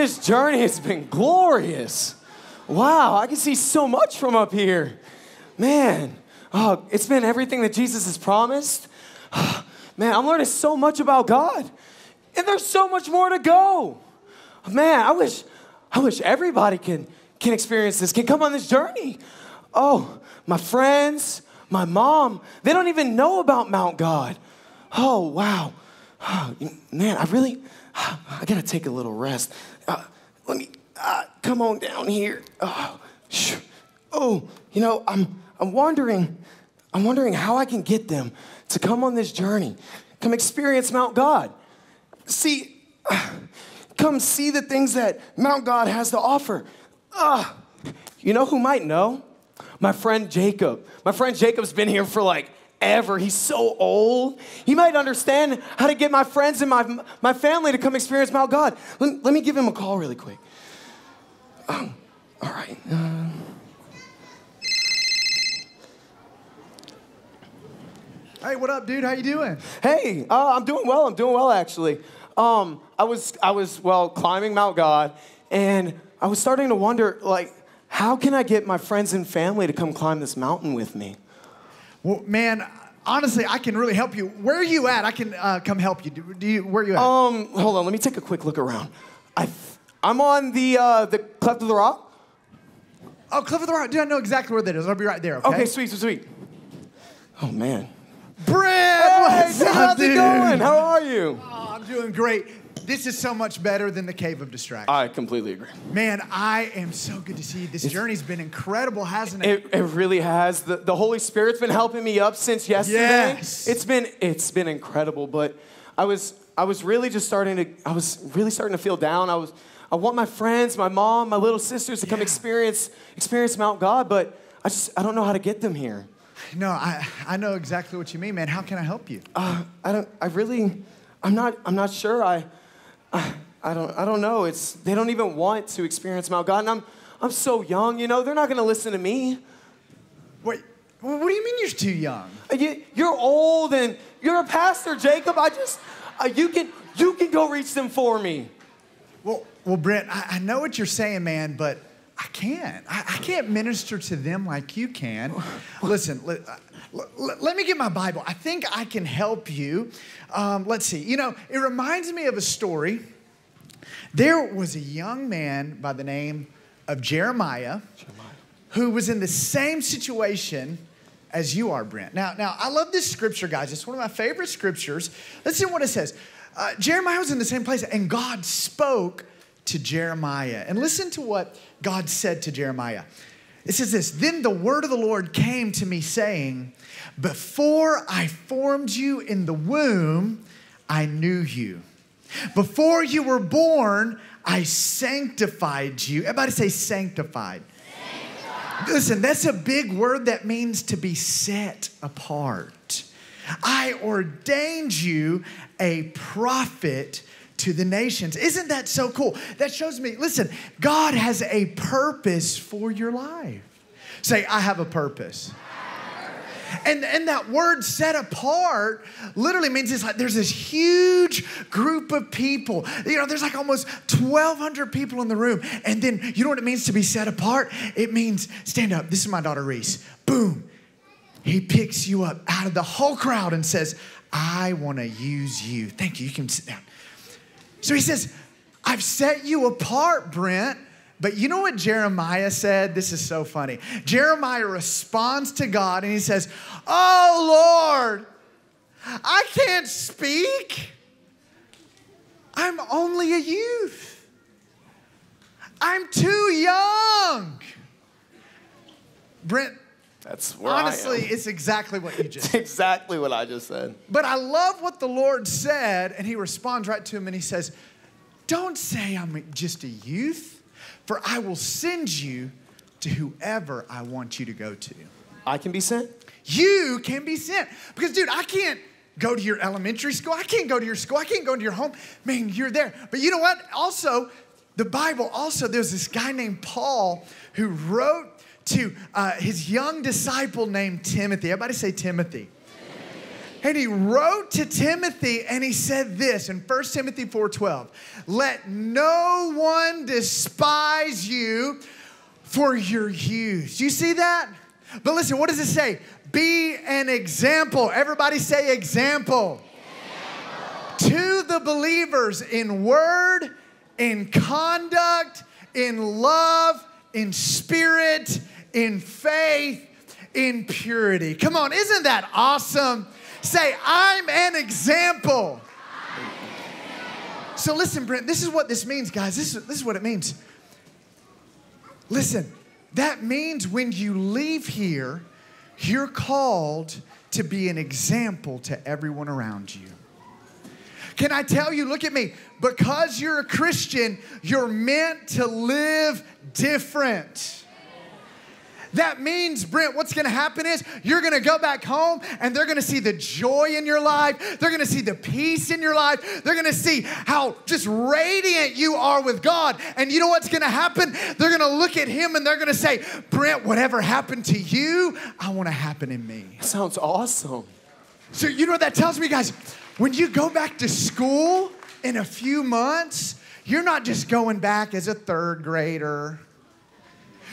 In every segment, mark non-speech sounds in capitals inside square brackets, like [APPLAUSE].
this journey has been glorious. Wow, I can see so much from up here. Man, oh, it's been everything that Jesus has promised. [SIGHS] Man, I'm learning so much about God. And there's so much more to go. Man, I wish I wish everybody can can experience this, can come on this journey. Oh, my friends, my mom, they don't even know about Mount God. Oh, wow. Oh, [SIGHS] man, I really, [SIGHS] I gotta take a little rest. Uh, let me, uh, come on down here. Oh, oh, you know, I'm, I'm wondering, I'm wondering how I can get them to come on this journey, come experience Mount God. See, come see the things that Mount God has to offer. Uh, you know who might know? My friend Jacob. My friend Jacob's been here for like ever. He's so old. He might understand how to get my friends and my, my family to come experience Mount God. Let, let me give him a call really quick. Um, all right. Uh, Hey, what up, dude? How you doing? Hey, uh, I'm doing well. I'm doing well, actually. Um, I was, I was, well, climbing Mount God, and I was starting to wonder, like, how can I get my friends and family to come climb this mountain with me? Well, man, honestly, I can really help you. Where are you at? I can uh, come help you. Do, do you. Where are you at? Um, hold on. Let me take a quick look around. I, I'm on the uh, the cleft of the rock. Oh, Cliff of the Rock. Dude, I know exactly where that is. I'll be right there. Okay. Okay, sweet, sweet, sweet. Oh man. Brad, Hey, what's dude, up, how's dude? it going? How are you? Oh, I'm doing great. This is so much better than the Cave of Distraction. I completely agree. Man, I am so good to see you. This journey's been incredible, hasn't it? It, it really has. The, the Holy Spirit's been helping me up since yesterday. Yes. It's been it's been incredible. But I was I was really just starting to I was really starting to feel down. I was I want my friends, my mom, my little sisters to come Yeah. experience experience Mount God, but I just I don't know how to get them here. no, I, I know exactly what you mean, man. How can I help you? Uh, I don't I really I'm not I'm not sure. I I, [SIGHS] I don't I don't know. It's they don't even want to experience Mount God, and I'm I'm so young. You know they're not going to listen to me. Wait, what do you mean you're too young? Uh, You, you're old and you're a pastor, Jacob. I just, uh, you can, you can go reach them for me. Well, well, Brent, I, I know what you're saying, man, but I can't. I, I can't minister to them like you can. [SIGHS] Listen, let, uh, let, let me get my Bible. I think I can help you. Um, let's see. You know, it reminds me of a story. There was a young man by the name of Jeremiah, who was in the same situation as you are, Brent. Now, now I love this scripture, guys. It's one of my favorite scriptures. Listen to what it says. Uh, Jeremiah was in the same place, and God spoke to Jeremiah. And listen to what God said to Jeremiah. It says this Then the word of the Lord came to me, saying, Before I formed you in the womb, I knew you. Before you were born, I sanctified you. Everybody say sanctified. Listen, that's a big word that means to be set apart. I ordained you a prophet to the nations. Isn't that so cool? That shows me, listen, God has a purpose for your life. Say, I have a purpose. And, and that word set apart literally means it's like there's this huge group of people. You know, there's like almost 1,200 people in the room. And then you know what it means to be set apart? It means stand up. This is my daughter Reese. Boom. He picks you up out of the whole crowd and says, I want to use you. Thank you. You can sit down. So he says, I've set you apart, Brent. But you know what Jeremiah said? This is so funny. Jeremiah responds to God and he says, Oh Lord, I can't speak. I'm only a youth. I'm too young. Brent, That's where honestly, I am. it's exactly what you just It's exactly what I just said. but I love what the Lord said, and he responds right to him and he says, Don't say I'm just a youth, for I will send you to whoever I want you to go to. I can be sent. You can be sent. Because, dude, I can't go to your elementary school. I can't go to your school. I can't go to your home. Man, you're there. But you know what? Also, the Bible, also, there's this guy named Paul who wrote to uh, his young disciple named Timothy. Everybody say Timothy. And he wrote to Timothy and he said this in 1 Timothy 4:12. Let no one despise you for your youth. You see that? But listen, what does it say? Be an example. Everybody say example. To the believers in word, in conduct, in love, in spirit, in faith, in purity. Come on, isn't that awesome? Say, I'm an example. So listen, Brent, this is what this means, guys. This is, this is what it means. Listen, that means when you leave here, you're called to be an example to everyone around you. Can I tell you, look at me, because you're a Christian, you're meant to live different. That means, Brent, what's gonna happen is you're gonna go back home and they're gonna see the joy in your life. They're gonna see the peace in your life. They're gonna see how just radiant you are with God. And you know what's gonna happen? They're gonna look at Him and they're gonna say, Brent, whatever happened to you, I wanna happen in me. Sounds awesome. So, you know what that tells me, guys? When you go back to school in a few months, you're not just going back as a third grader.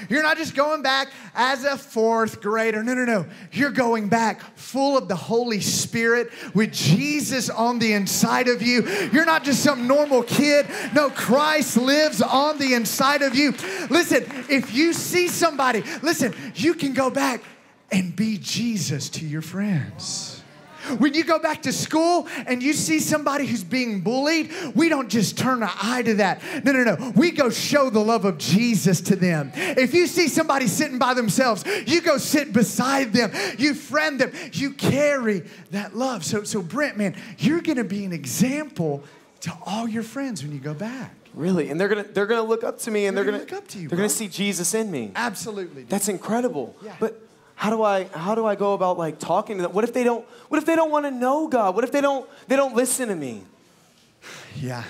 You're not just going back as a fourth grader. No, no, no. You're going back full of the Holy Spirit with Jesus on the inside of you. You're not just some normal kid. No, Christ lives on the inside of you. Listen, if you see somebody, listen, you can go back and be Jesus to your friends. When you go back to school and you see somebody who's being bullied, we don't just turn an eye to that. No, no, no. We go show the love of Jesus to them. If you see somebody sitting by themselves, you go sit beside them. You friend them. You carry that love. So, so Brent, man, you're going to be an example to all your friends when you go back. Really, and they're gonna they're gonna look up to me, and They're they're, gonna gonna look up to you, They're bro. gonna see Jesus in me. Absolutely. That's incredible. Yeah. But how do I how do I go about like talking to them? What if they don't what if they don't want to know God? What if they don't they don't listen to me? Yeah.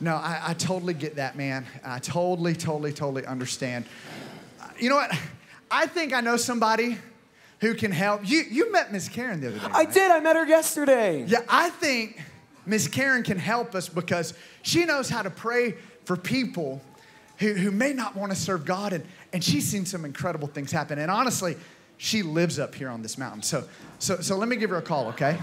No, I, I totally get that, man. I totally, totally, totally understand. You know what? I think I know somebody who can help. You, you met Miss Karen the other day. I right? did. I met her yesterday. Yeah, I think Miss Karen can help us because she knows how to pray for people who, who may not want to serve God, and, and she's seen some incredible things happen. And honestly, she lives up here on this mountain. So, so, so let me give her a call, okay?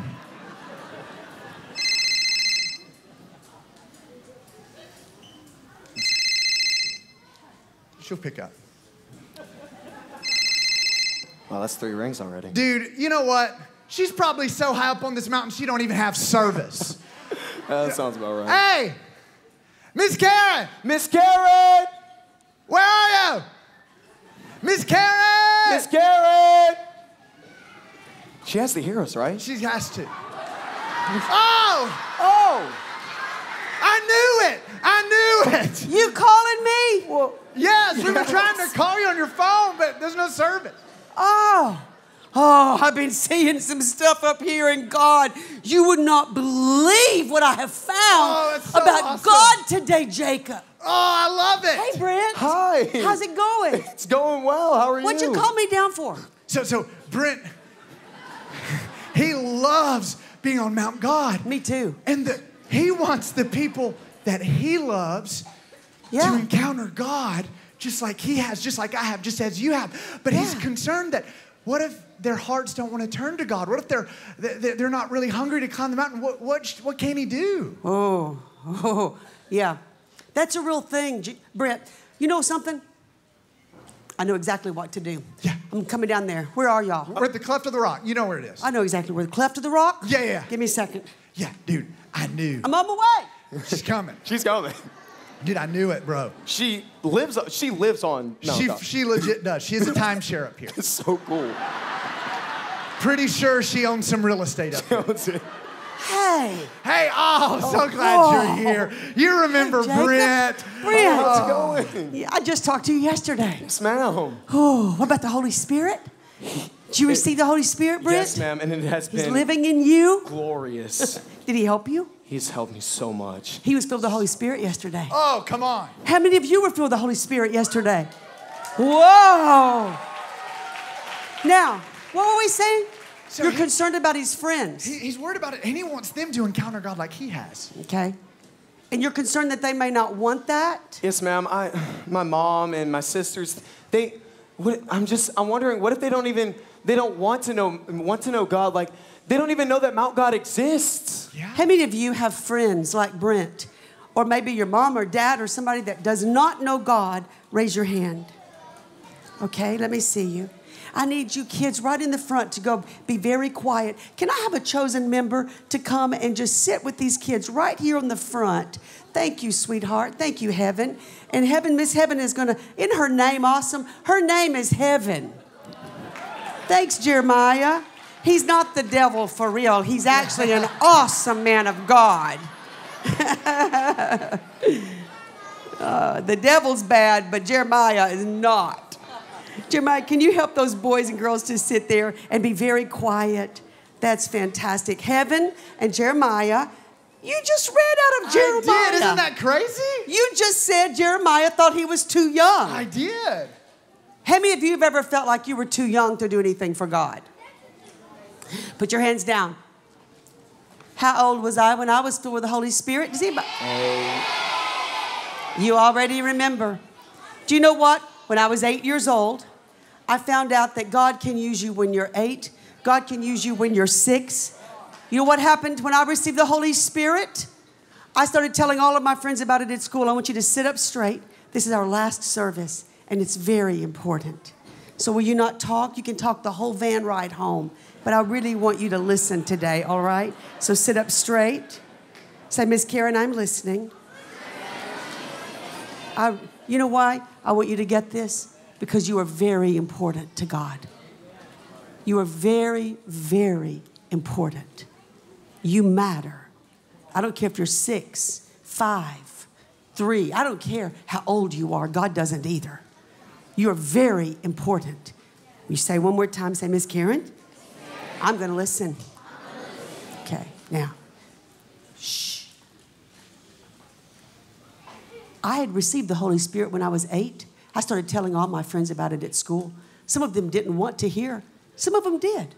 She'll pick up. Well, that's three rings already. Dude, you know what? She's probably so high up on this mountain she don't even have service. [LAUGHS] that sounds about right. hey, Miss Karen, Miss Karen! where are you? Miss Karen! Miss Karen! She has to hear us, right? She has to. [LAUGHS] Oh, Oh! I knew it. I knew it. [LAUGHS] You calling me? Well, Yes, we were Yes. trying to call you on your phone, but there's no service. Oh. Oh, I've been seeing some stuff up here in God. You would not believe what I have found Oh, so about awesome. God today, Jacob. Oh, I love it. Hey, Brent. Hi. How's it going? [LAUGHS] it's going well. How are What'd you? you call me down for? So, so Brent, he loves being on Mount God. Me too. And the, he wants the people that he loves to encounter God just like he has, just like I have, just as you have. But he's concerned that what if their hearts don't want to turn to God? What if they're they- they're not really hungry to climb the mountain? What what what can he do? Oh, [LAUGHS] oh, yeah. That's a real thing, Brett. You know something? I know exactly what to do. Yeah. I'm coming down there. Where are y'all? We're at the cleft of the rock. You know where it is. I know exactly where the cleft of the rock. Yeah, yeah. Give me a second. Yeah, dude, I knew. I'm on my way. She's coming. [LAUGHS] She's coming. Dude, I knew it, bro. She lives. She lives on. No, she no. she legit does. She has a timeshare up here. [LAUGHS] It's so cool. Pretty sure she owns some real estate up here. Hey. Hey, oh, so oh, glad you're oh. here. You remember Jacob. Brent. Brent. Oh. How's it going? Yeah, I just talked to you yesterday. Yes, ma'am. Oh, what about the Holy Spirit? Did you receive the Holy Spirit, Brent? Yes, ma'am. And it has He's been living in you. glorious. [LAUGHS] Did he help you? He's helped me so much. He was filled with the Holy Spirit yesterday. Oh, come on. How many of you were filled with the Holy Spirit yesterday? Whoa! Now, what were we saying? So You're he- concerned about his friends, He, he's worried about it, and he wants them to encounter God like he has. okay? And you're concerned that they may not want that. Yes, ma'am. I, my mom and my sisters, they, what, I'm just, I'm wondering, what if they don't even, they don't want to know, want to know God? Like, they don't even know that Mount God exists. Yeah. How many of you have friends like Brent, or maybe your mom or dad or somebody that does not know God? Raise your hand. Okay, let me see you. I need you kids right in the front to go be very quiet. Can I have a chosen member to come and just sit with these kids right here on the front? Thank you, sweetheart. Thank you, Heaven. And Heaven, Miss Heaven is gonna, in her name, awesome. Her name is Heaven. Thanks, Jeremiah. He's not the devil for real. He's actually an [LAUGHS] awesome man of God. [LAUGHS] Uh, the devil's bad, but Jeremiah is not. Jeremiah, can you help those boys and girls to sit there and be very quiet? That's fantastic. Heaven and Jeremiah, you just read out of Jeremiah. I did. Isn't that crazy? You just said Jeremiah thought he was too young. I did. How many of you have ever felt like you were too young to do anything for God? Put your hands down. How old was I when I was filled with the Holy Spirit? Does anybody? You already remember. Do you know what? When I was eight years old, I found out that God can use you when you're eight. God can use you when you're six. You know what happened when I received the Holy Spirit? I started telling all of my friends about it at school. I want you to sit up straight. This is our last service, and it's very important. So, will you not talk? You can talk the whole van ride home, but I really want you to listen today, all right? So, sit up straight. Say, Miss Karen, I'm listening. I, you know why I want you to get this? Because you are very important to God. You are very, very important. You matter. I don't care if you're six, five, three. I don't care how old you are. God doesn't either. You are very important. You say one more time, say, Miss Karen, I'm going to listen. Okay, now, shh. I had received the Holy Spirit when I was eight. I started telling all my friends about it at school. Some of them didn't want to hear, some of them did.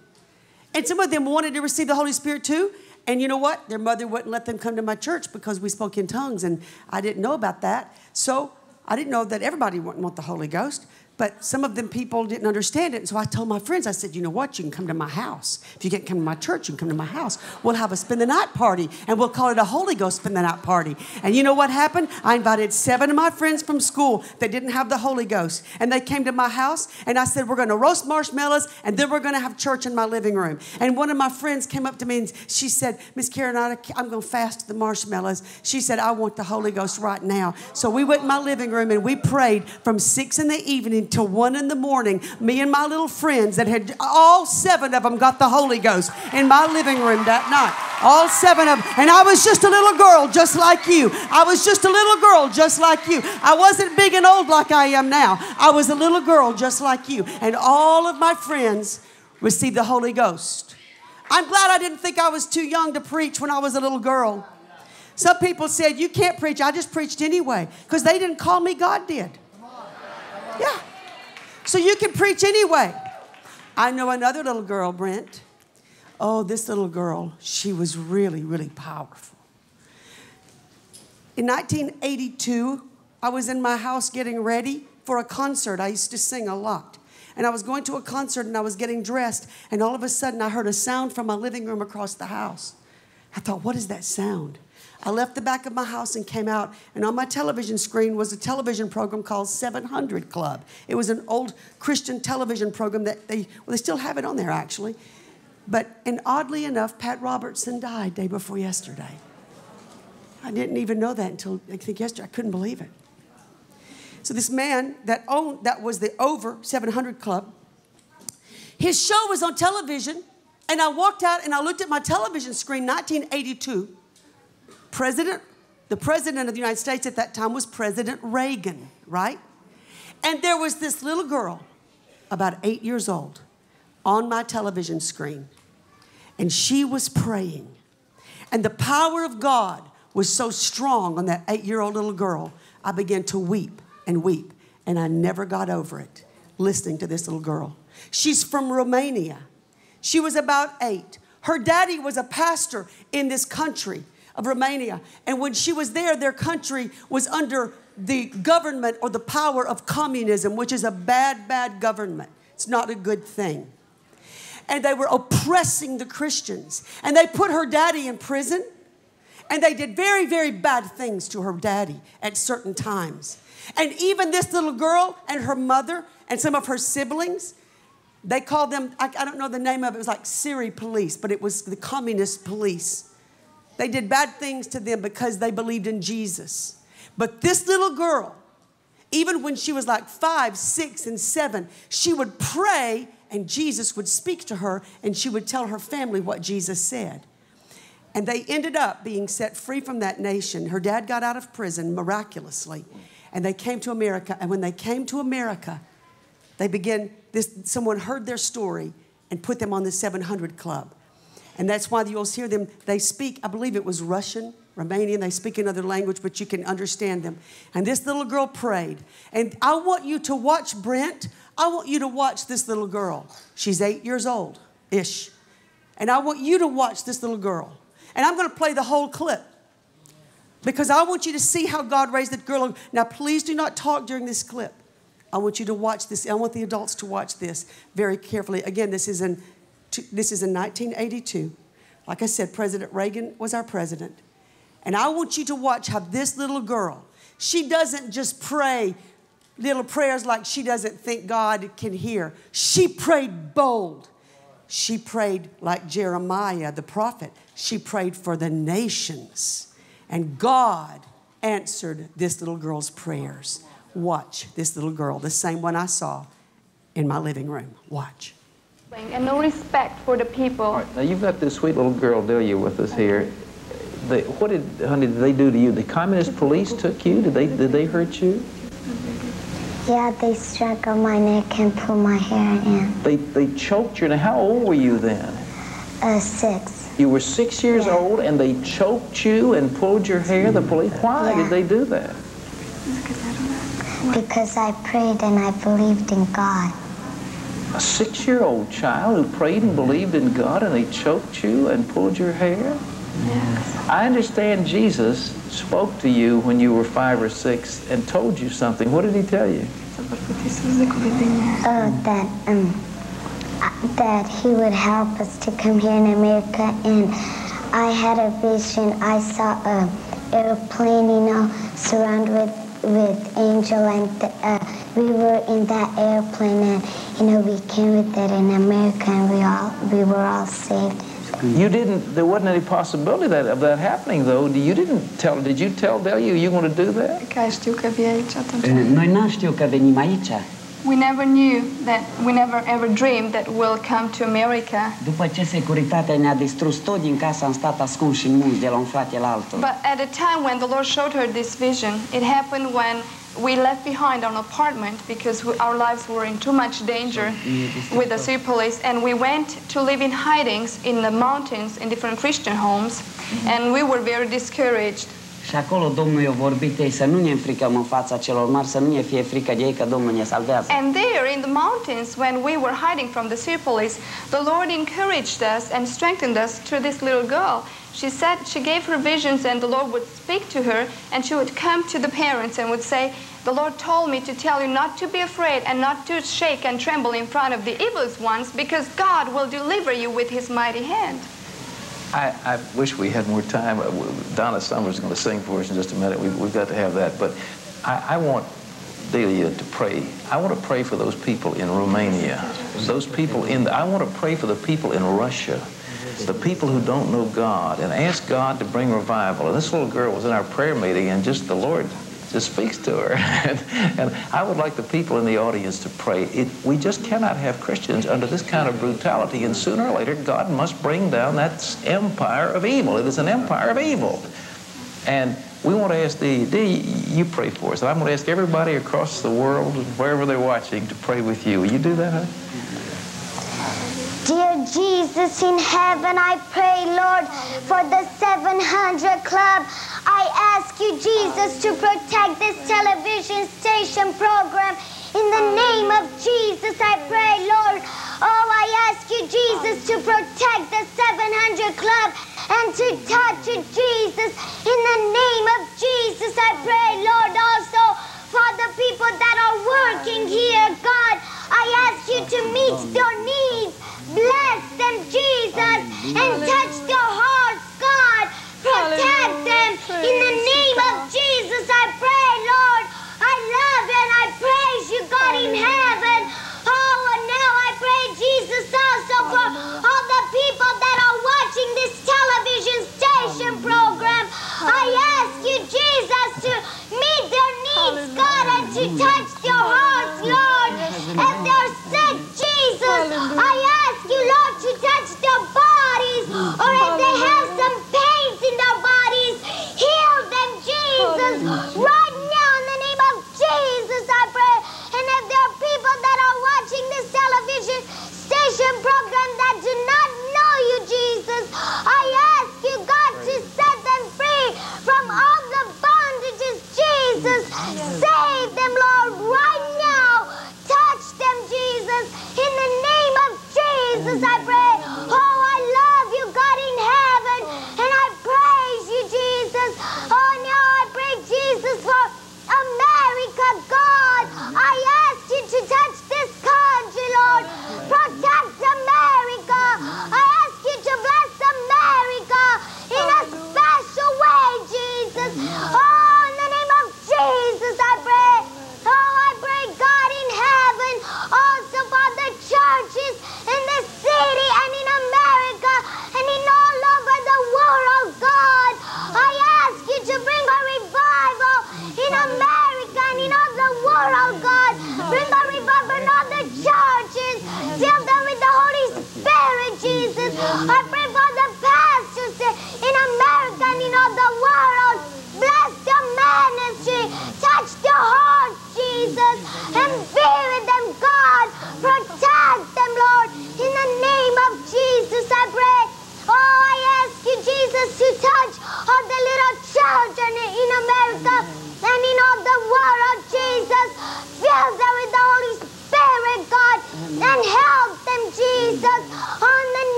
And some of them wanted to receive the Holy Spirit too. And you know what? Their mother wouldn't let them come to my church because we spoke in tongues, and I didn't know about that. So I didn't know that everybody wouldn't want the Holy Ghost. But some of them people didn't understand it. And so I told my friends, I said, you know what? You can come to my house. If you can't come to my church, you can come to my house. We'll have a spend the night party and we'll call it a Holy Ghost spend the night party. And you know what happened? I invited seven of my friends from school that didn't have the Holy Ghost. And they came to my house and I said, we're going to roast marshmallows and then we're going to have church in my living room. And one of my friends came up to me and she said, Miss Karen, I'm going to fast the marshmallows. She said, I want the Holy Ghost right now. So we went in my living room and we prayed from six in the evening till one in the morning. Me and my little friends that had all seven of them got the Holy Ghost in my living room that night. All seven of them. And I was just a little girl just like you. I was just a little girl just like you. I wasn't big and old like I am now. I was a little girl just like you. And all of my friends received the Holy Ghost. I'm glad I didn't think I was too young to preach when I was a little girl. Some people said, You can't preach. I just preached anyway because they didn't call me, God did. Yeah. So you can preach anyway. I know another little girl, Brent. Oh, this little girl, she was really, really powerful. In 1982, I was in my house getting ready for a concert. I used to sing a lot. And I was going to a concert and I was getting dressed, and all of a sudden I heard a sound from my living room across the house. I thought, what is that sound? I left the back of my house and came out, and on my television screen was a television program called 700 Club. It was an old Christian television program that they, well, they still have it on there actually. But, and oddly enough, Pat Robertson died day before yesterday. I didn't even know that until I think yesterday. I couldn't believe it. So this man that owned, that was the Over 700 Club, his show was on television, and I walked out and I looked at my television screen, 1982. President, the president of the United States at that time was President Reagan, right? And there was this little girl, about eight years old, on my television screen, and she was praying. And the power of God was so strong on that eight year old little girl, I began to weep and weep. And I never got over it listening to this little girl. She's from Romania. She was about eight. Her daddy was a pastor in this country of Romania. And when she was there, their country was under the government or the power of communism, which is a bad, bad government. It's not a good thing. And they were oppressing the Christians. And they put her daddy in prison. And they did very, very bad things to her daddy at certain times. And even this little girl and her mother and some of her siblings, they called them, I, I don't know the name of it, it was like Syrie police, but it was the communist police. They did bad things to them because they believed in Jesus. But this little girl, even when she was like five, six, and seven, she would pray and Jesus would speak to her and she would tell her family what Jesus said. And they ended up being set free from that nation. Her dad got out of prison miraculously. And they came to America. And when they came to America, they began, this, someone heard their story and put them on the 700 Club. And that's why you'll hear them, they speak, I believe it was Russian, Romanian, they speak another language, but you can understand them. And this little girl prayed. And I want you to watch Brent. I want you to watch this little girl. She's eight years old ish. And I want you to watch this little girl. And I'm going to play the whole clip because I want you to see how God raised that girl. Now, please do not talk during this clip. I want you to watch this. I want the adults to watch this very carefully. Again, this is in, this is in 1982. Like I said, President Reagan was our president. And I want you to watch how this little girl, she doesn't just pray little prayers like she doesn't think God can hear. She prayed bold. She prayed like Jeremiah the prophet. She prayed for the nations. And God answered this little girl's prayers. Watch this little girl, the same one I saw in my living room. Watch. And no respect for the people. All right, now you've got this sweet little girl, Delia, with us here. They, what did, honey, did they do to you? The communist police took you? Did they, did they hurt you? Yeah, they strangled my neck and pulled my hair in. They, they choked you. Now, how old were you then? Uh, six. You were six years Yeah. old and they choked you and pulled your hair, the police? Why Yeah. did they do that? Because I prayed and I believed in God. A six-year-old child who prayed and believed in God and they choked you and pulled your hair? Yes. I understand Jesus spoke to you when you were five or six and told you something. What did he tell you? Oh, that um, uh, that He would help us to come here in America, and I had a vision. I saw a airplane, you know, surrounded with with angel, and uh, we were in that airplane, and you know, we came with it in America, and we all we were all saved. You didn't, there wasn't any possibility that, of that happening though. You didn't tell, did you tell Delia you going to do that? Că știu că vii aici atunci. Eh, Noi n-am știut că venim aici. We never knew that, we never ever dreamed that we'll come to America. După ce securitatea ne-a distrus tot din casa, am stat ascunși în munți de la un frate la altul. But at a time when the Lord showed her this vision, it happened when we left behind our apartment because we, our lives were in too much danger with the sea police, and we went to live in hidings in the mountains in different Christian homes, mm-hmm. and we were very discouraged. Și acolo Domnul i-a vorbit ei să nu ne înfricăm în fața celor mari, să nu ne fie frică de ei, că Domnul ne salvează. And there in the mountains, when we were hiding from the police, the Lord encouraged us and strengthened us through this little girl. She said she gave her visions, and the Lord would speak to her, and she would come to the parents and would say, The Lord told me to tell you not to be afraid and not to shake and tremble in front of the evil ones, because God will deliver you with his mighty hand. I, I wish we had more time. Uh, Donna Summers is going to sing for us in just a minute. We've, we've got to have that. But I, I want Delia to pray. I want to pray for those people in Romania. Those people in, the, I want to pray for the people in Russia. The people who don't know God and ask God to bring revival. And this little girl was in our prayer meeting and just the Lord just speaks to her. [LAUGHS] and, and I would like the people in the audience to pray. It, we just cannot have Christians under this kind of brutality. And sooner or later, God must bring down that empire of evil. It is an empire of evil. And we want to ask the, D, you pray for us. And I'm going to ask everybody across the world, wherever they're watching, to pray with you. Will you do that, huh? Dear Jesus in heaven, I pray, Lord, for the 700 Club. I ask you, Jesus, to protect this television station program. In the name of Jesus, I pray, Lord. Oh, I ask you, Jesus, to protect the 700 Club and to touch it, Jesus. In the name of Jesus, I pray, Lord, also for the people that are working here, God. I ask you to meet their needs. Bless them, Jesus, and touch their hearts, God. Protect them. In the name of Jesus, I pray, Lord. I love and I praise you, God in heaven. Oh, and now I pray, Jesus, also.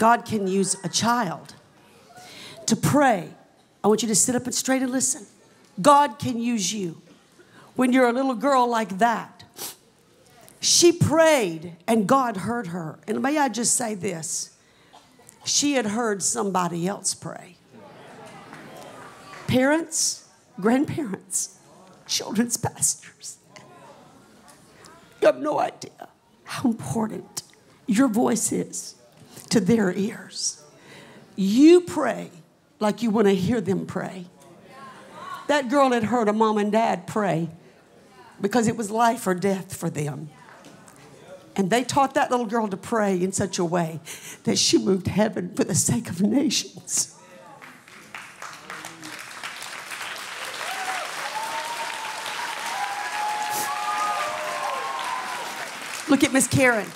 God can use a child to pray. I want you to sit up and straight and listen. God can use you when you're a little girl like that. She prayed and God heard her. And may I just say this she had heard somebody else pray. Parents, grandparents, children's pastors. You have no idea how important your voice is to their ears. You pray like you want to hear them pray. That girl had heard a mom and dad pray because it was life or death for them. And they taught that little girl to pray in such a way that she moved heaven for the sake of nations. Look at Miss Karen.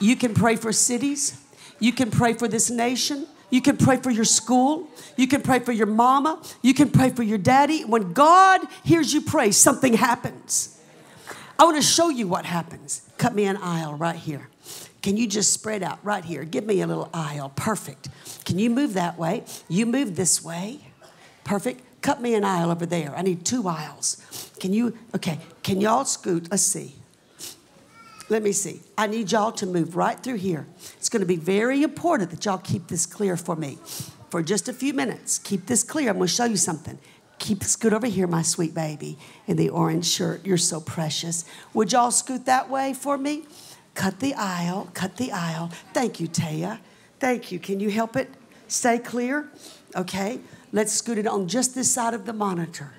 You can pray for cities. You can pray for this nation. You can pray for your school. You can pray for your mama. You can pray for your daddy. When God hears you pray, something happens. I want to show you what happens. Cut me an aisle right here. Can you just spread out right here? Give me a little aisle. Perfect. Can you move that way? You move this way. Perfect. Cut me an aisle over there. I need two aisles. Can you, okay, can y'all scoot? Let's see. Let me see. I need y'all to move right through here. It's going to be very important that y'all keep this clear for me for just a few minutes. Keep this clear. I'm going to show you something. Keep scoot over here, my sweet baby, in the orange shirt. You're so precious. Would y'all scoot that way for me? Cut the aisle. Cut the aisle. Thank you, Taya. Thank you. Can you help it stay clear? Okay. Let's scoot it on just this side of the monitor.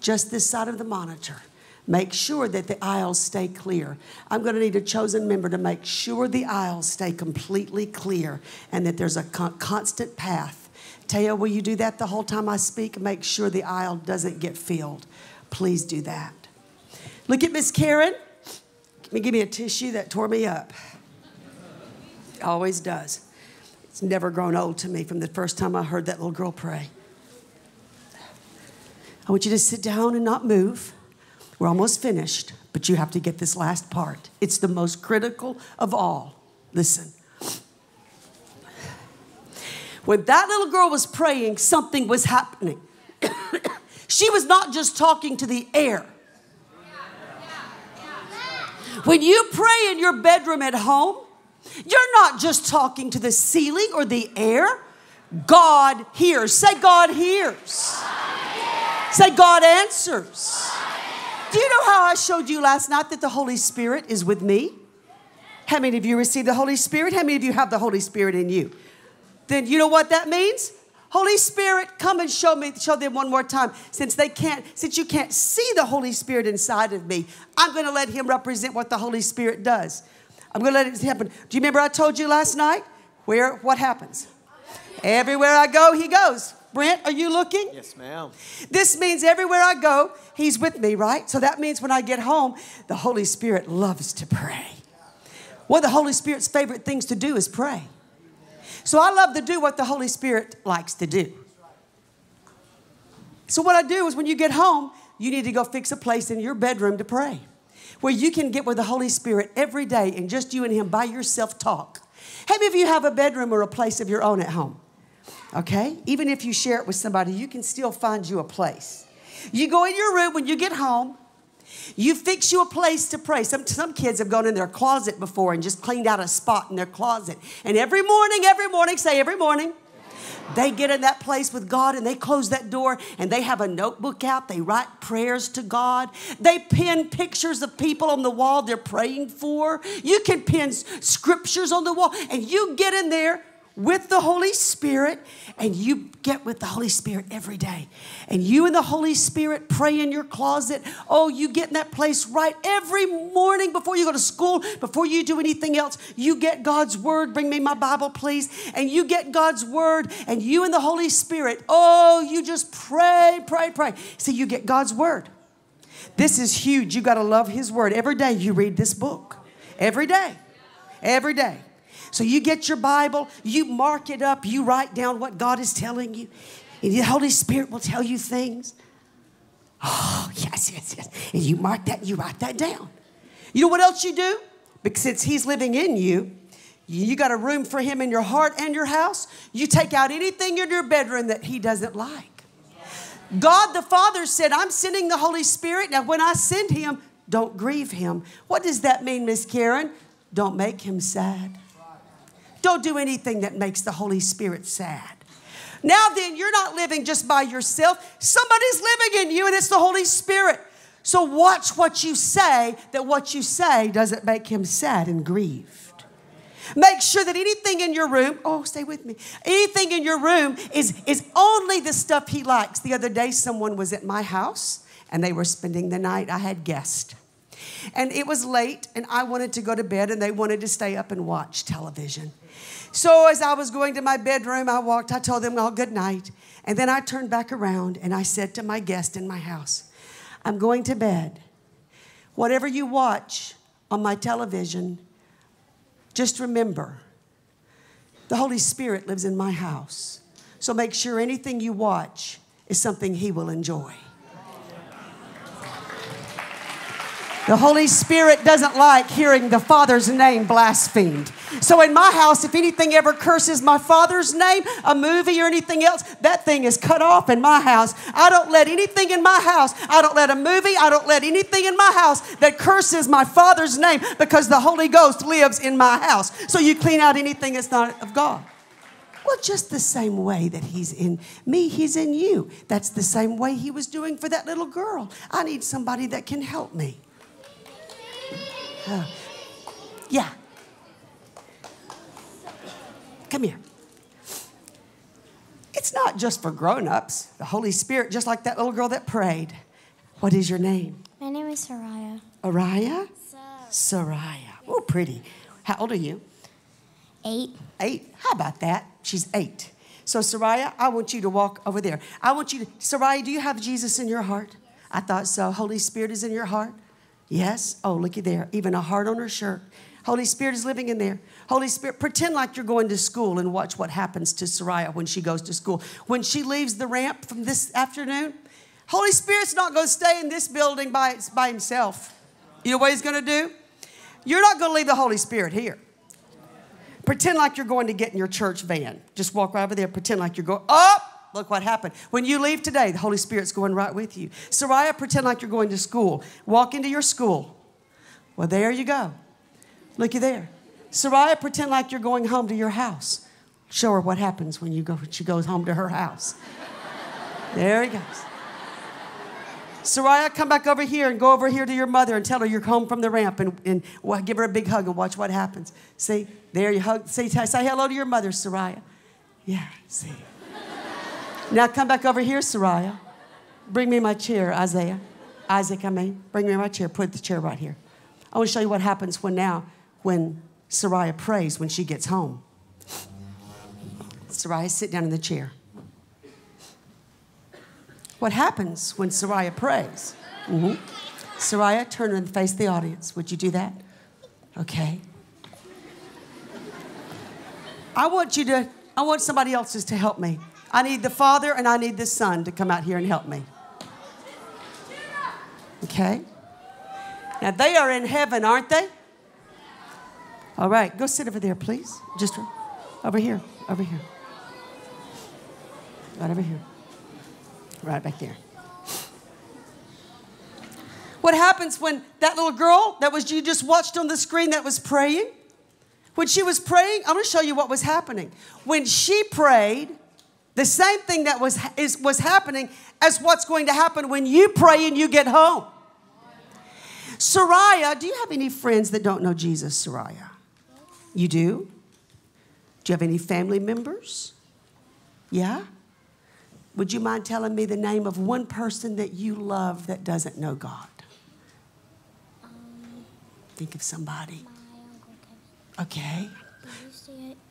Just this side of the monitor. Make sure that the aisles stay clear. I'm going to need a chosen member to make sure the aisles stay completely clear and that there's a con- constant path. Taya, will you do that the whole time I speak? Make sure the aisle doesn't get filled. Please do that. Look at Miss Karen. Give me, give me a tissue that tore me up. It Always does. It's never grown old to me from the first time I heard that little girl pray. I want you to sit down and not move. We're almost finished, but you have to get this last part. It's the most critical of all. Listen. When that little girl was praying, something was happening. [COUGHS] she was not just talking to the air. When you pray in your bedroom at home, you're not just talking to the ceiling or the air. God hears. Say, God hears. Say, God answers. Do you know how I showed you last night that the Holy Spirit is with me? How many of you received the Holy Spirit? How many of you have the Holy Spirit in you? Then you know what that means? Holy Spirit, come and show me, show them one more time. Since they can't, since you can't see the Holy Spirit inside of me, I'm going to let Him represent what the Holy Spirit does. I'm going to let it happen. Do you remember I told you last night where what happens? Everywhere I go, He goes. Brent, are you looking? Yes, ma'am. This means everywhere I go, He's with me, right? So that means when I get home, the Holy Spirit loves to pray. One of the Holy Spirit's favorite things to do is pray. So I love to do what the Holy Spirit likes to do. So what I do is when you get home, you need to go fix a place in your bedroom to pray. Where you can get with the Holy Spirit every day and just you and Him by yourself talk. How many of you have a bedroom or a place of your own at home? Okay? Even if you share it with somebody, you can still find you a place. You go in your room when you get home You fix you a place to pray. Some, some kids have gone in their closet before and just cleaned out a spot in their closet. And every morning, every morning, say every morning, they get in that place with God and they close that door and they have a notebook out. They write prayers to God. They pin pictures of people on the wall they're praying for. You can pin scriptures on the wall and you get in there with the Holy Spirit, and you get with the Holy Spirit every day. And you and the Holy Spirit pray in your closet. Oh, you get in that place right every morning before you go to school, before you do anything else. You get God's Word. Bring me my Bible, please. And you get God's Word, and you and the Holy Spirit, oh, you just pray, pray, pray. See, you get God's Word. This is huge. You got to love His Word. Every day you read this book. Every day. Every day. So you get your Bible, you mark it up, you write down what God is telling you, and the Holy Spirit will tell you things. Oh, yes, yes, yes. And you mark that, you write that down. You know what else you do? Because since He's living in you, you got a room for Him in your heart and your house. You take out anything in your bedroom that He doesn't like. God the Father said, I'm sending the Holy Spirit. Now, when I send Him, don't grieve Him. What does that mean, Miss Karen? Don't make Him sad. Don't do anything that makes the Holy Spirit sad. Now, then, you're not living just by yourself. Somebody's living in you, and it's the Holy Spirit. So, watch what you say, that what you say doesn't make him sad and grieved. Make sure that anything in your room, oh, stay with me, anything in your room is, is only the stuff he likes. The other day, someone was at my house and they were spending the night. I had guests. And it was late, and I wanted to go to bed, and they wanted to stay up and watch television. So as I was going to my bedroom, I walked, I told them all good night. And then I turned back around and I said to my guest in my house, I'm going to bed. Whatever you watch on my television, just remember the Holy Spirit lives in my house. So make sure anything you watch is something He will enjoy. The Holy Spirit doesn't like hearing the Father's name blasphemed. So in my house, if anything ever curses my Father's name, a movie or anything else, that thing is cut off in my house. I don't let anything in my house, I don't let a movie, I don't let anything in my house that curses my Father's name because the Holy Ghost lives in my house. So you clean out anything that's not of God. Well, just the same way that he's in me, he's in you. That's the same way he was doing for that little girl. I need somebody that can help me. [SIGHS] Yeah. Come here. It's not just for grown ups. The Holy Spirit, just like that little girl that prayed. What is your name? My name is Soraya. Araya? Soraya. Oh, pretty. How old are you? Eight. Eight. How about that? She's eight. So, Soraya, I want you to walk over there. I want you to, Soraya, do you have Jesus in your heart? I thought so. Holy Spirit is in your heart? Yes. Oh, looky there. Even a heart on her shirt. Holy Spirit is living in there. Holy Spirit, pretend like you're going to school and watch what happens to Soraya when she goes to school. When she leaves the ramp from this afternoon, Holy Spirit's not going to stay in this building by, by himself. You know what he's going to do? You're not going to leave the Holy Spirit here. Pretend like you're going to get in your church van. Just walk right over there. Pretend like you're going up. Look what happened. When you leave today, the Holy Spirit's going right with you. Soraya, pretend like you're going to school. Walk into your school. Well, there you go. Looky there. Soraya, pretend like you're going home to your house. Show her what happens when you go, she goes home to her house. [LAUGHS] There he goes. Soraya, come back over here and go over here to your mother and tell her you're home from the ramp and, and give her a big hug and watch what happens. See, there you hug. See, say hello to your mother, Soraya. Yeah, see. Now come back over here, Soraya. Bring me my chair, Isaiah. Isaac, I mean. Bring me my chair. Put the chair right here. I want to show you what happens when now, when Soraya prays when she gets home. Soraya, sit down in the chair. What happens when Soraya prays? Mm-hmm. Soraya, turn and face the audience. Would you do that? Okay. I want you to, I want somebody else's to help me. I need the Father and I need the Son to come out here and help me. Okay? Now they are in heaven, aren't they? All right, go sit over there, please. Just over here, over here. Right over here. Right back there. What happens when that little girl that was you just watched on the screen that was praying? When she was praying, I'm going to show you what was happening. When she prayed, the same thing that was, is, was happening as what's going to happen when you pray and you get home. Soraya, do you have any friends that don't know Jesus, Soraya? You do? Do you have any family members? Yeah? Would you mind telling me the name of one person that you love that doesn't know God? Think of somebody. Okay.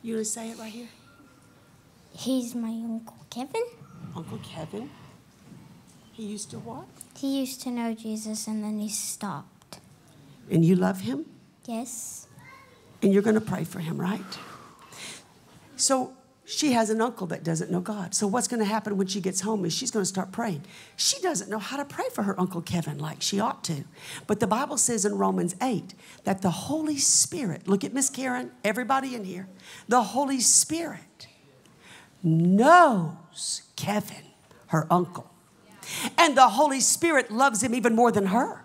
You want to say it right here? He's my Uncle Kevin. Uncle Kevin. He used to what? He used to know Jesus and then he stopped. And you love him? Yes. And you're going to pray for him, right? So she has an uncle that doesn't know God. So what's going to happen when she gets home is she's going to start praying. She doesn't know how to pray for her Uncle Kevin like she ought to. But the Bible says in Romans 8 that the Holy Spirit, look at Miss Karen, everybody in here, the Holy Spirit knows Kevin, her uncle. And the Holy Spirit loves him even more than her.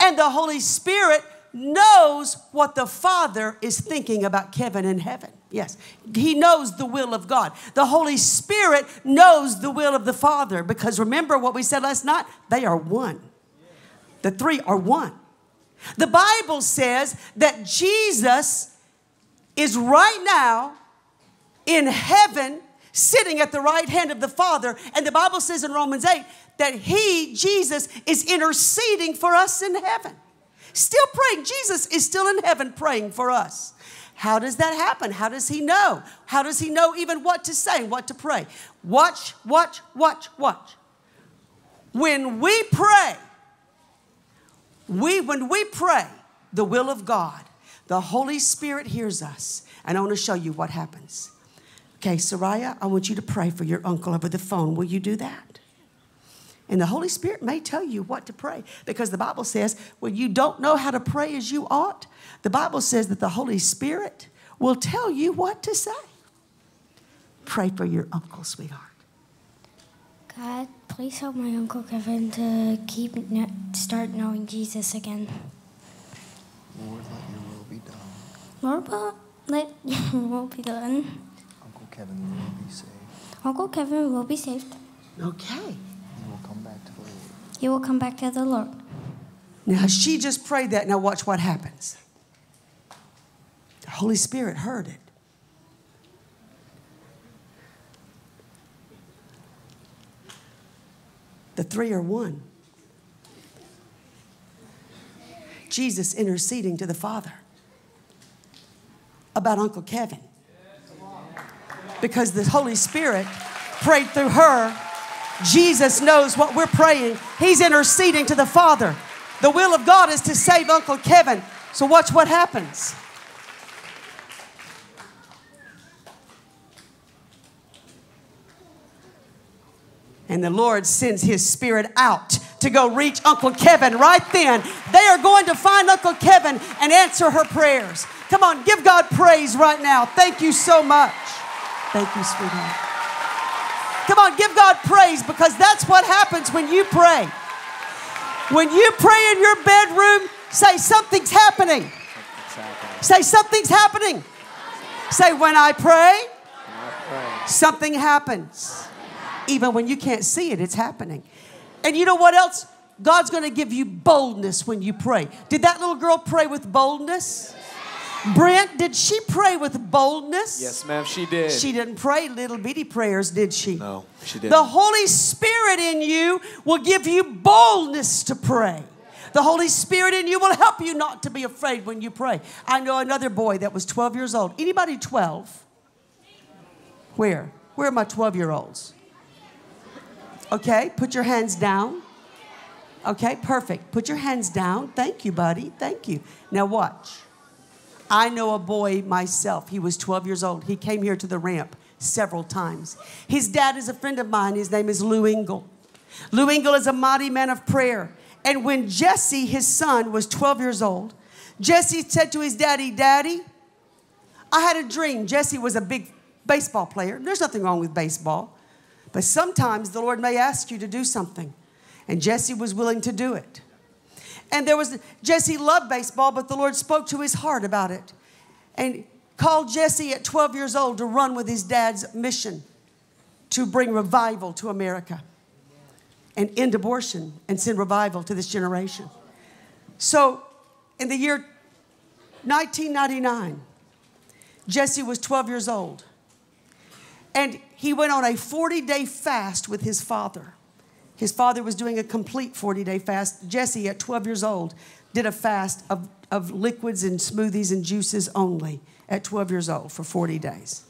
And the Holy Spirit knows what the Father is thinking about Kevin in heaven. Yes, he knows the will of God. The Holy Spirit knows the will of the Father because remember what we said last night? They are one. The three are one. The Bible says that Jesus is right now in heaven sitting at the right hand of the Father. And the Bible says in Romans 8 that He, Jesus, is interceding for us in heaven. Still praying. Jesus is still in heaven praying for us. How does that happen? How does He know? How does He know even what to say, what to pray? Watch, watch, watch, watch. When we pray, we, when we pray the will of God, the Holy Spirit hears us. And I want to show you what happens. Okay, Soraya, I want you to pray for your uncle over the phone. Will you do that? And the Holy Spirit may tell you what to pray because the Bible says when you don't know how to pray as you ought, the Bible says that the Holy Spirit will tell you what to say. Pray for your uncle, sweetheart. God, please help my Uncle Kevin to keep kn- start knowing Jesus again. Lord, let your will be done. Lord, will- let [LAUGHS] your will be done. Uncle Kevin will be saved. Uncle Kevin will be saved. Okay. He will come back to the Lord. He will come back to the Lord. Now, she just prayed that. Now, watch what happens. The Holy Spirit heard it. The three are one. Jesus interceding to the Father about Uncle Kevin. Because the Holy Spirit prayed through her. Jesus knows what we're praying. He's interceding to the Father. The will of God is to save Uncle Kevin. So, watch what happens. And the Lord sends his spirit out to go reach Uncle Kevin right then. They are going to find Uncle Kevin and answer her prayers. Come on, give God praise right now. Thank you so much. Thank you, sweetheart. Come on, give God praise because that's what happens when you pray. When you pray in your bedroom, say something's happening. Say something's happening. Say when I pray, something happens. Even when you can't see it, it's happening. And you know what else? God's going to give you boldness when you pray. Did that little girl pray with boldness? Brent, did she pray with boldness? Yes, ma'am, she did. She didn't pray little bitty prayers, did she? No, she didn't. The Holy Spirit in you will give you boldness to pray. The Holy Spirit in you will help you not to be afraid when you pray. I know another boy that was 12 years old. Anybody 12? Where? Where are my 12 year olds? Okay, put your hands down. Okay, perfect. Put your hands down. Thank you, buddy. Thank you. Now watch. I know a boy myself. He was 12 years old. He came here to the ramp several times. His dad is a friend of mine. His name is Lou Engle. Lou Engle is a mighty man of prayer. And when Jesse, his son, was 12 years old, Jesse said to his daddy, Daddy, I had a dream. Jesse was a big baseball player. There's nothing wrong with baseball. But sometimes the Lord may ask you to do something. And Jesse was willing to do it. And there was Jesse loved baseball, but the Lord spoke to his heart about it. And called Jesse at 12 years old to run with his dad's mission to bring revival to America and end abortion and send revival to this generation. So, in the year 1999, Jesse was 12 years old. And he went on a 40 day fast with his father. His father was doing a complete 40 day fast. Jesse, at 12 years old, did a fast of, of liquids and smoothies and juices only at 12 years old for 40 days.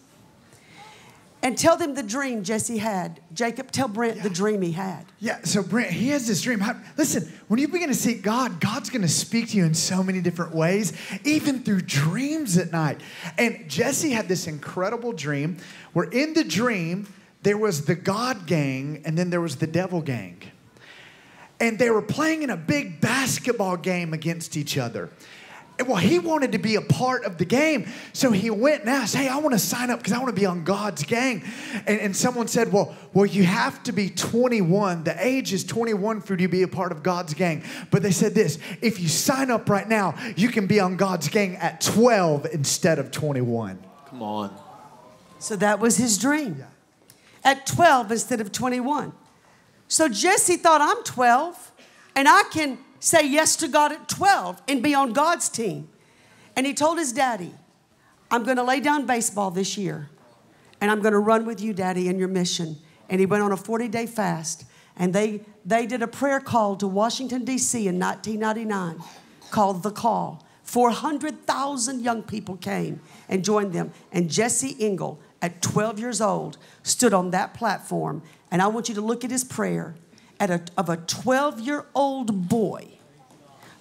And tell them the dream Jesse had. Jacob, tell Brent the dream he had. Yeah, so Brent, he has this dream. Listen, when you begin to seek God, God's going to speak to you in so many different ways, even through dreams at night. And Jesse had this incredible dream where in the dream, there was the God gang and then there was the devil gang. And they were playing in a big basketball game against each other. And well, he wanted to be a part of the game. So he went and asked, Hey, I want to sign up because I want to be on God's gang. And, and someone said, well, well, you have to be 21. The age is 21 for you to be a part of God's gang. But they said this if you sign up right now, you can be on God's gang at 12 instead of 21. Come on. So that was his dream. At 12 instead of 21. So Jesse thought, I'm 12 and I can say yes to God at 12 and be on God's team. And he told his daddy, I'm going to lay down baseball this year and I'm going to run with you, daddy, in your mission. And he went on a 40 day fast and they, they did a prayer call to Washington, D.C. in 1999 called The Call. 400,000 young people came and joined them. And Jesse Engle, at 12 years old, stood on that platform. And I want you to look at his prayer at a, of a 12 year old boy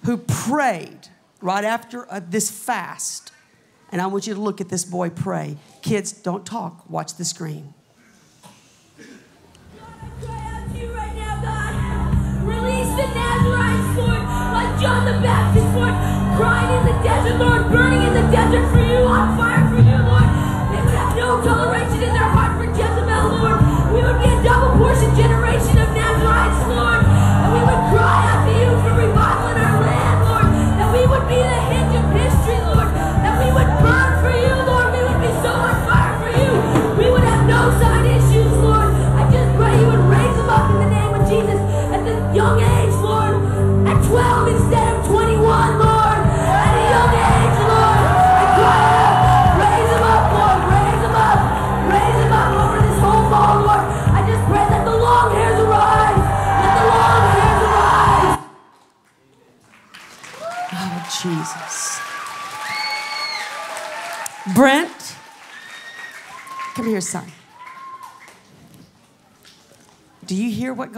who prayed right after uh, this fast. And I want you to look at this boy pray. Kids, don't talk, watch the screen. John the Baptist. Crying in the desert, Lord. Burning in the desert for you, on fire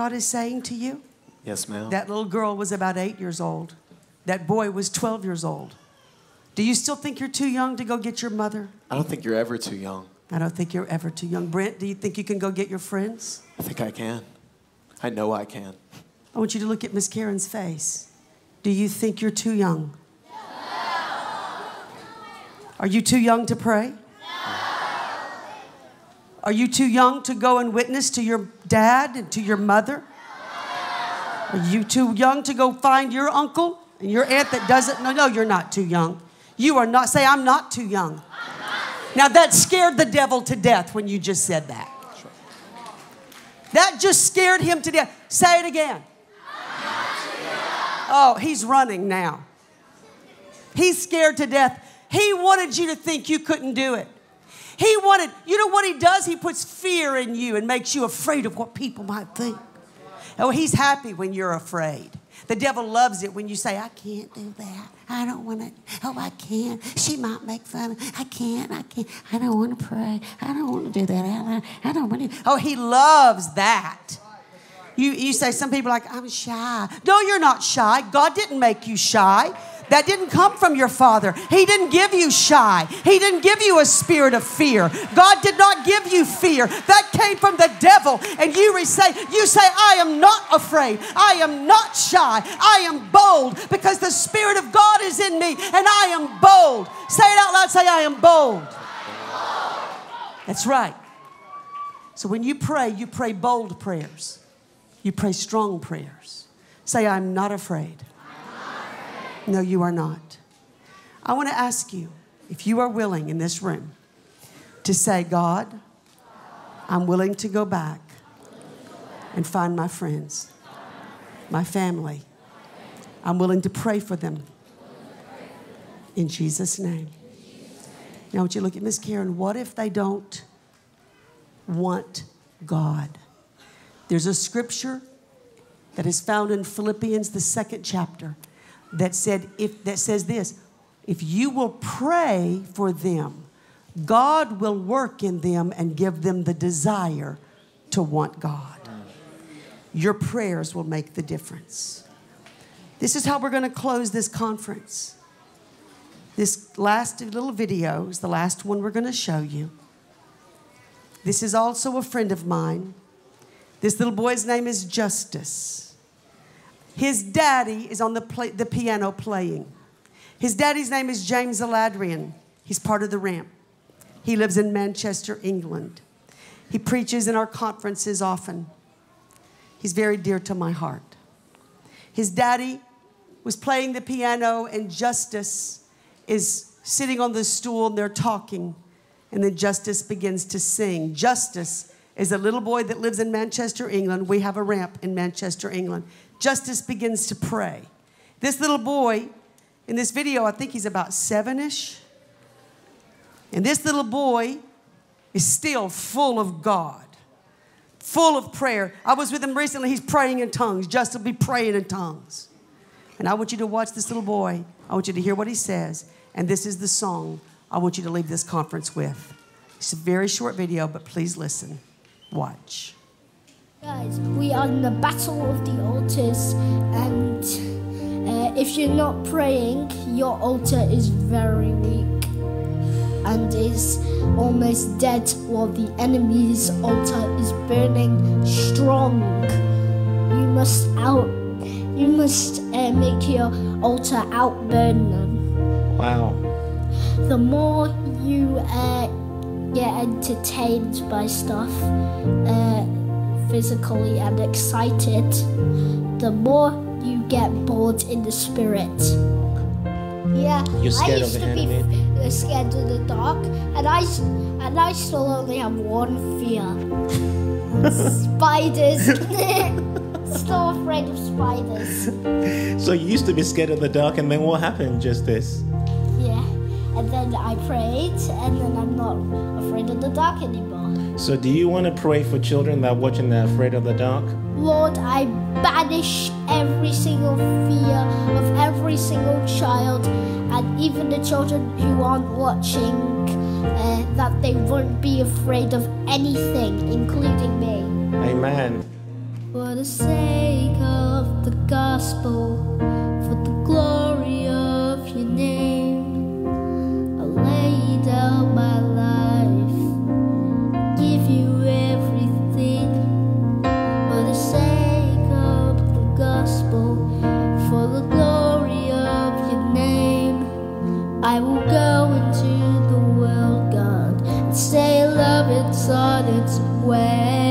God is saying to you? Yes, ma'am. That little girl was about eight years old. That boy was 12 years old. Do you still think you're too young to go get your mother? I don't think you're ever too young. I don't think you're ever too young. Brent, do you think you can go get your friends? I think I can. I know I can. I want you to look at Miss Karen's face. Do you think you're too young? Are you too young to pray? Are you too young to go and witness to your dad and to your mother? Are you too young to go find your uncle and your aunt that doesn't? No, no, you're not too young. You are not. Say, I'm not too young. Now that scared the devil to death when you just said that. That just scared him to death. Say it again. Oh, he's running now. He's scared to death. He wanted you to think you couldn't do it. He wanted, you know what he does? He puts fear in you and makes you afraid of what people might think. Oh, he's happy when you're afraid. The devil loves it when you say, I can't do that. I don't want to. Oh, I can't. She might make fun of I can't. I can't. I don't want to pray. I don't want to do that. I don't, I don't want to. Oh, he loves that. You, you say, some people like, I'm shy. No, you're not shy. God didn't make you shy. That didn't come from your father. He didn't give you shy. He didn't give you a spirit of fear. God did not give you fear. That came from the devil. And you say, you say, I am not afraid. I am not shy. I am bold because the spirit of God is in me and I am bold. Say it out loud. Say, I am bold. That's right. So when you pray, you pray bold prayers. You pray strong prayers. Say, I'm not afraid. No, you are not. I want to ask you if you are willing in this room to say, God, I'm willing to go back and find my friends, my family. I'm willing to pray for them. In Jesus' name. Now, want you look at Miss Karen. What if they don't want God? There's a scripture that is found in Philippians, the second chapter, that said if that says this: if you will pray for them, God will work in them and give them the desire to want God. Your prayers will make the difference. This is how we're going to close this conference. This last little video is the last one we're going to show you. This is also a friend of mine. This little boy's name is Justice. His daddy is on the, play, the piano playing. His daddy's name is James Aladiran. He's part of the ramp. He lives in Manchester, England. He preaches in our conferences often. He's very dear to my heart. His daddy was playing the piano, and Justice is sitting on the stool and they're talking. And then Justice begins to sing. Justice is a little boy that lives in Manchester, England. We have a ramp in Manchester, England. Justice begins to pray. This little boy in this video, I think he's about seven ish. And this little boy is still full of God, full of prayer. I was with him recently. He's praying in tongues. Just to be praying in tongues. And I want you to watch this little boy. I want you to hear what he says. And this is the song I want you to leave this conference with. It's a very short video, but please listen. Watch. Guys, we are in the battle of the altars, and uh, if you're not praying, your altar is very weak and is almost dead, while the enemy's altar is burning strong. You must out, you must uh, make your altar outburn them. Wow. The more you uh, get entertained by stuff, uh, physically and excited, the more you get bored in the spirit. Yeah, I used to be enemy? f- uh, scared of the dark, and I and I still only have one fear: [LAUGHS] spiders. [LAUGHS] still afraid of spiders. So you used to be scared of the dark, and then what happened? Just this. Yeah, and then I prayed, and then I'm not afraid of the dark anymore. So do you want to pray for children that are watching that are afraid of the dark? Lord, I banish every single fear of every single child, and even the children who aren't watching, uh, that they won't be afraid of anything, including me. Amen. For the sake of the gospel, for the glory of your name, I will go into the world, God, and say love it's on its way.